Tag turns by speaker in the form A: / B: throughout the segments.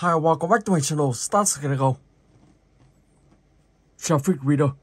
A: Hi, welcome back to my channel, gonna go. Traffic
B: Rider.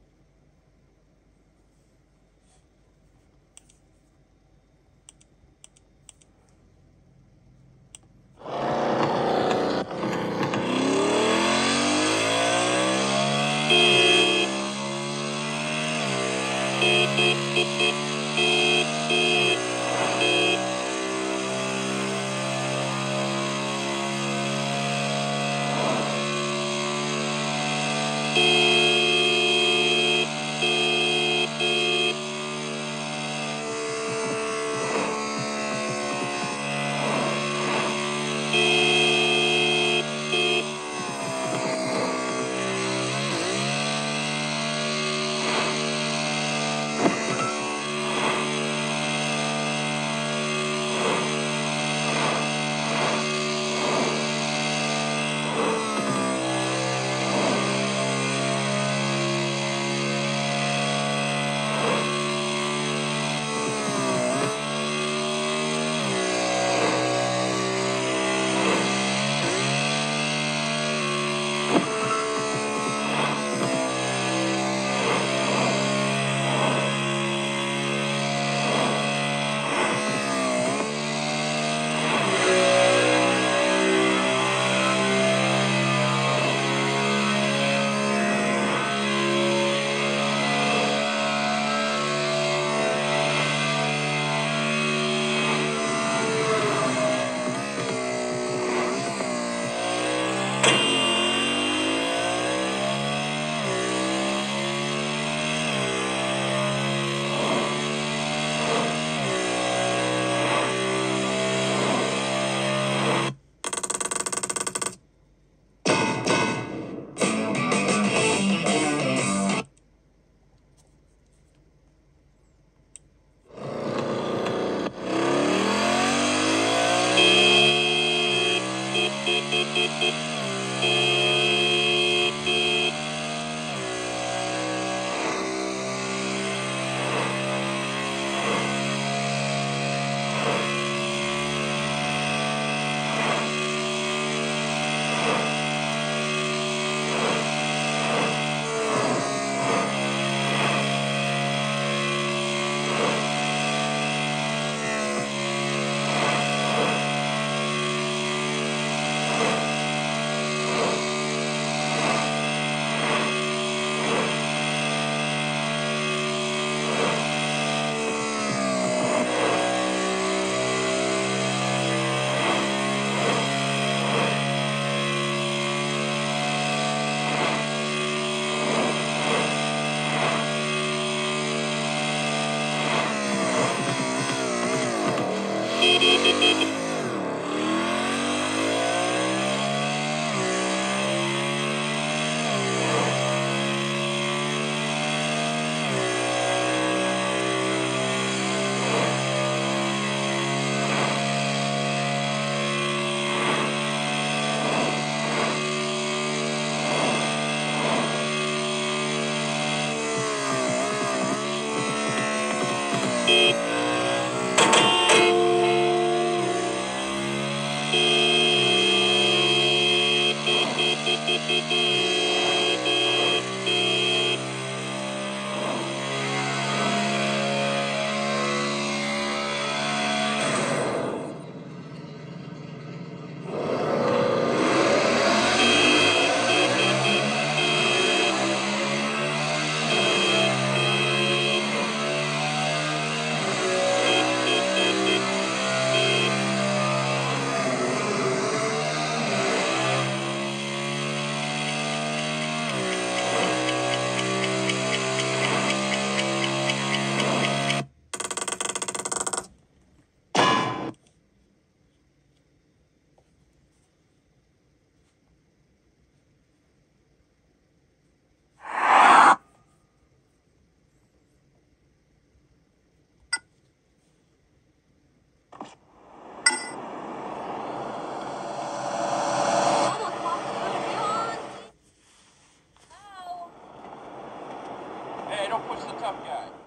B: don't push the tough guy.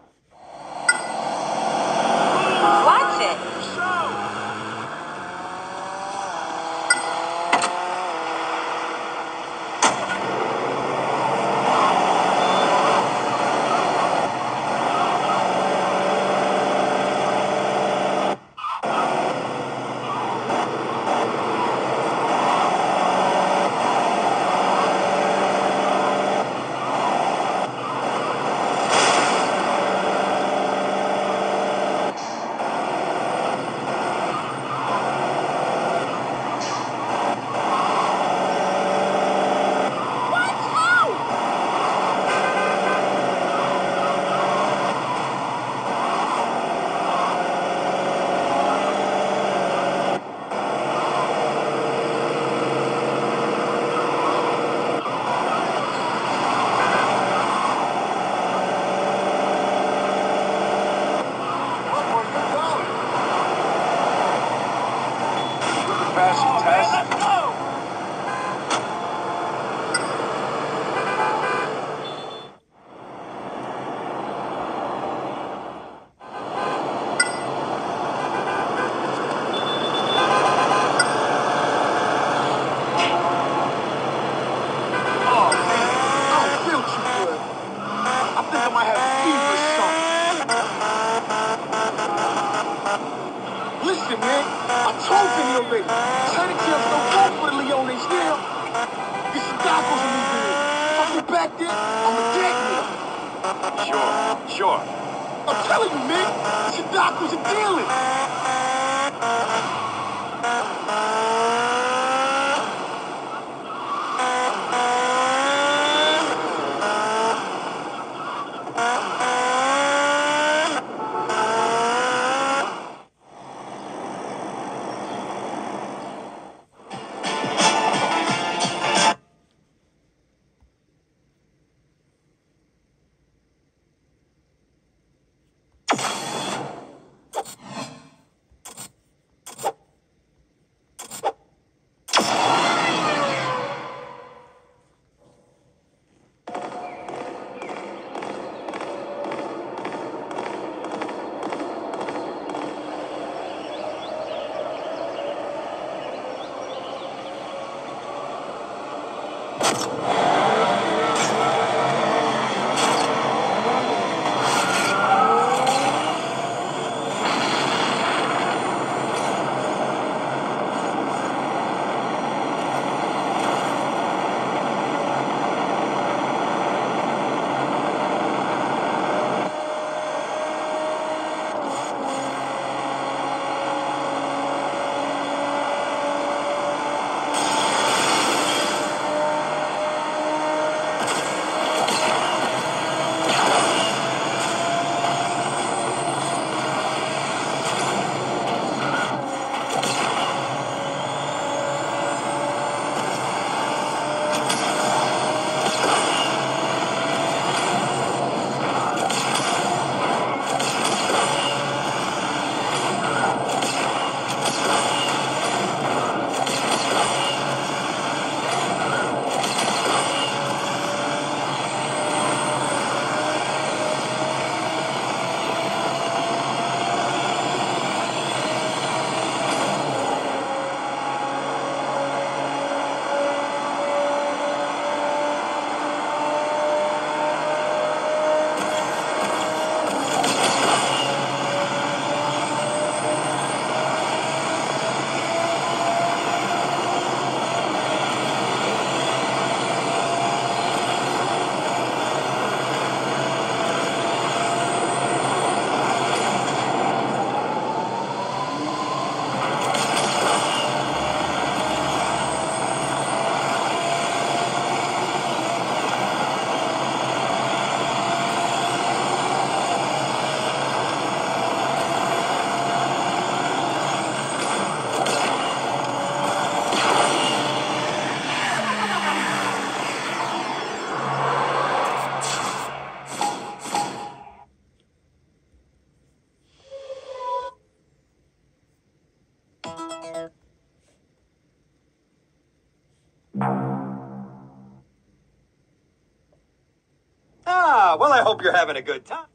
C: Ah, well, I hope you're having a good time.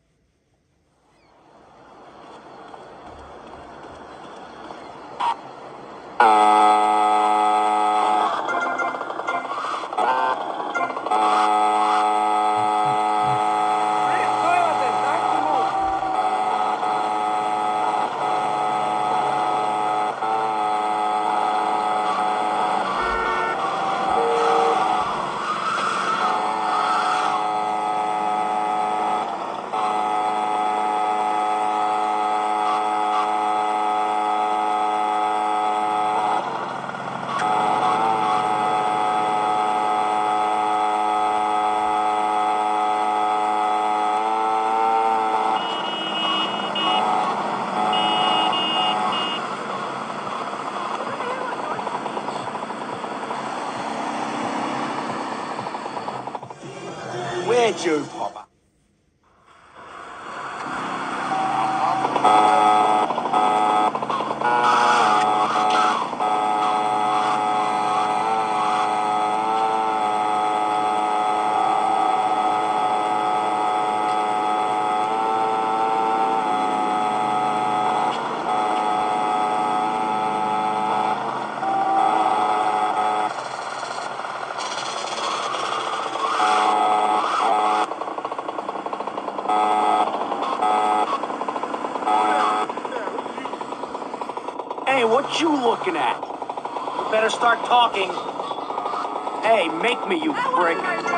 C: Where'd you pop up?
D: Hey, what you looking at? You better start talking. Hey, make me, you prick.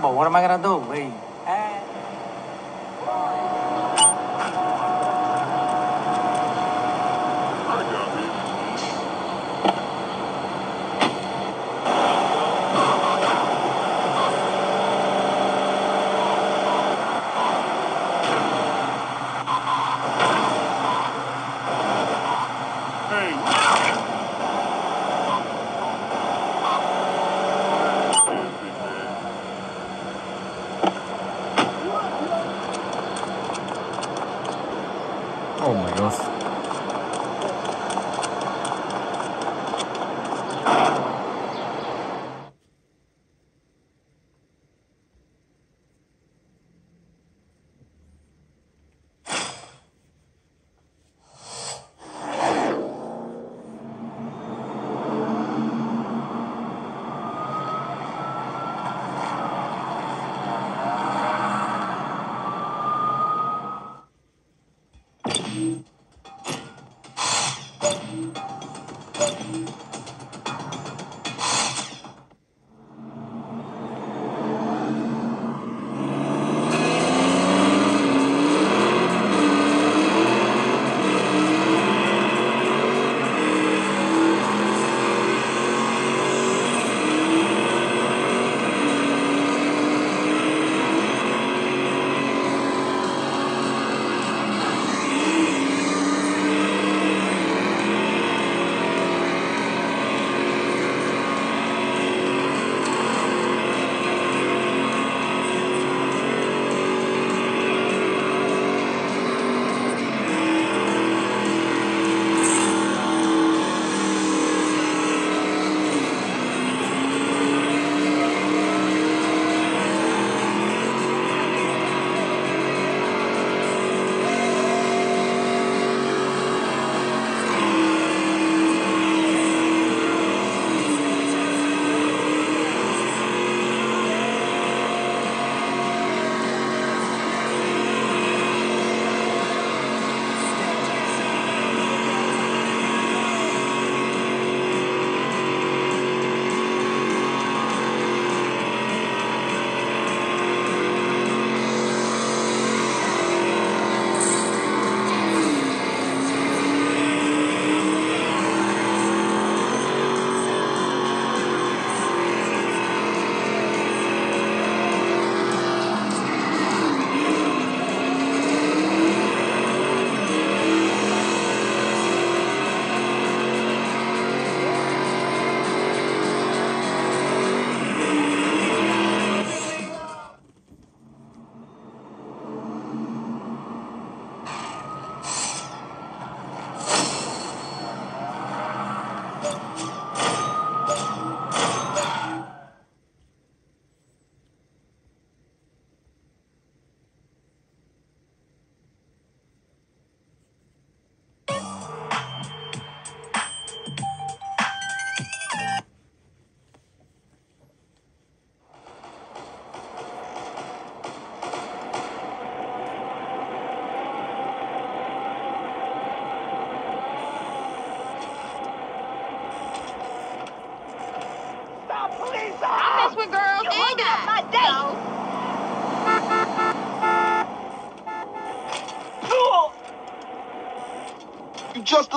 E: Had it on a combo.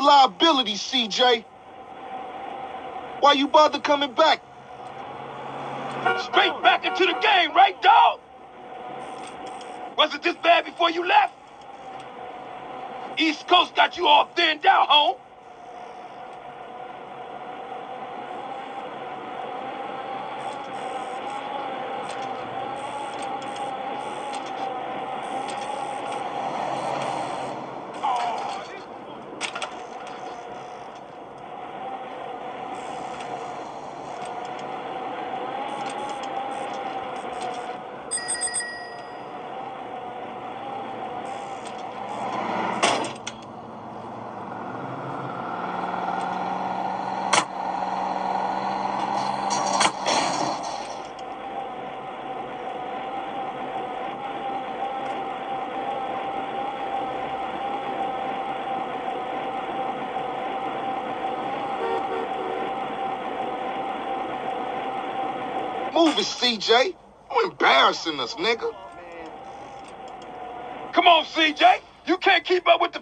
F: Liability, CJ. Why you bother coming back?
G: Straight back into the game, right, dog? Was it this bad before you left? East Coast got you all thinned out, home.
F: Move it, CJ. You embarrassing us, nigga.
G: Come on, CJ. You can't keep up with the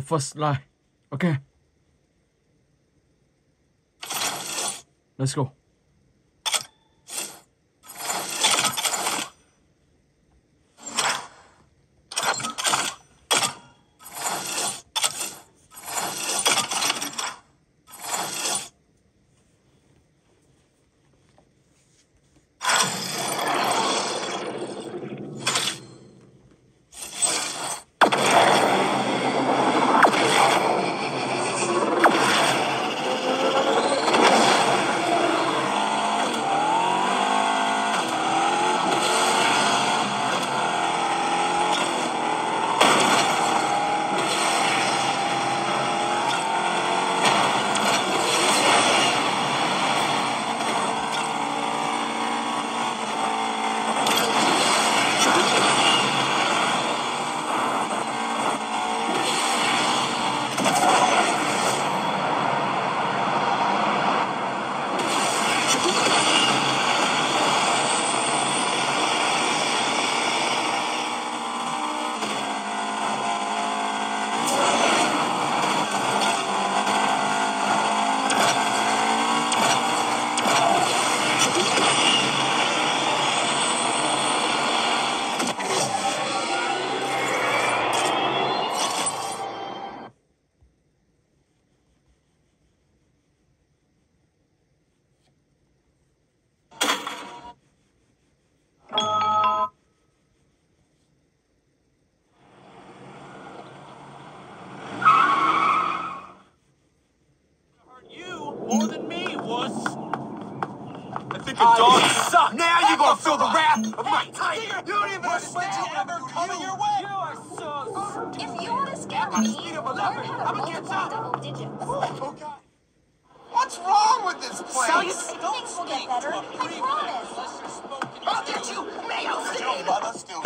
C: first line. Okay. Let's go.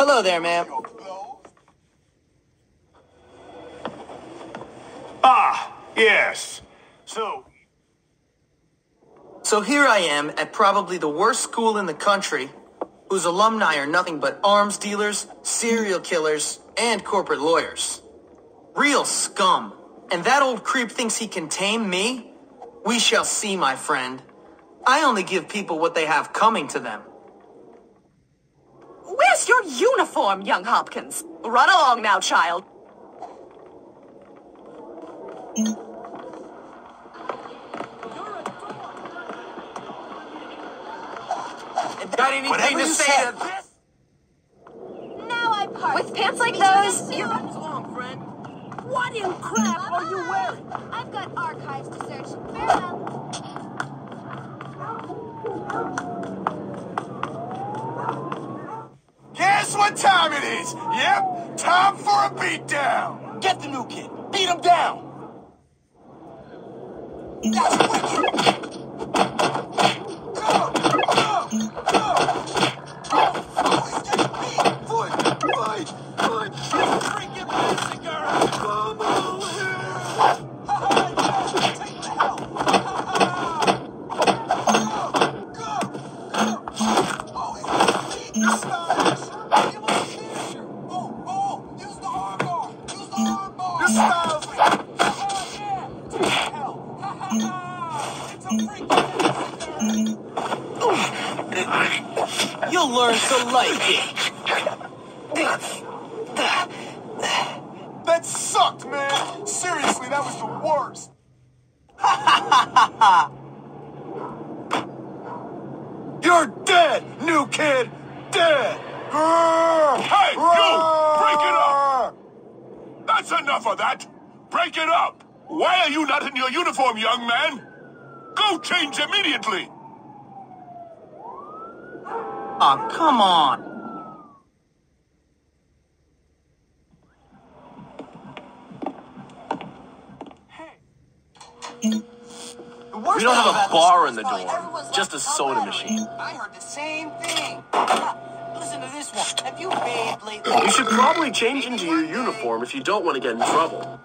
H: Hello there, ma'am.
G: Ah, yes. So,
H: So here I am at probably the worst school in the country, whose alumni are nothing but arms dealers, serial killers, and corporate lawyers. Real scum. And that old creep thinks he can tame me? We shall see, my friend. I only give people what they have coming to them.
I: Where's your uniform, young Hopkins? Run along now, child.
J: Got anything
H: Whatever
J: to
H: you
J: say
H: said.
J: to this?
K: Now I part.
I: With pants like those,
K: you.
I: What in crap are you wearing?
K: I've got archives to search. Farewell.
B: Guess what time it is? Yep, time for a beatdown.
J: Get the new kid. Beat him down.
B: That's wicked. Dead, new kid. Dead.
G: Hey, you! Break it up! That's enough of that. Break it up. Why are you not in your uniform, young man? Go change immediately.
H: Aw, come on.
J: We don't have a bar in the dorm, just a soda machine.
H: I heard the same thing. Listen to this one. Have you bathed lately?
J: You should probably change into your uniform if you don't want to get in trouble.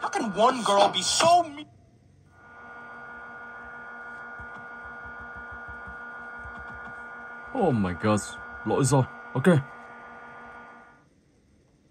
H: How can one girl be so mean?
A: Oh my god, lỗi rồi. Ok.